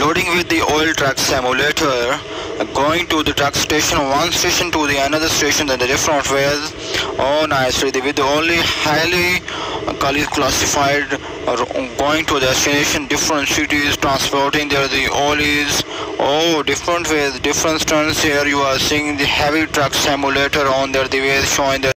loading with the oil truck simulator going to the truck station one station to the another station then the different ways oh nice with the only highly classified going to the destination different cities transporting there the oil is oh different ways different stunts here you are seeing the heavy truck simulator on there the ways showing the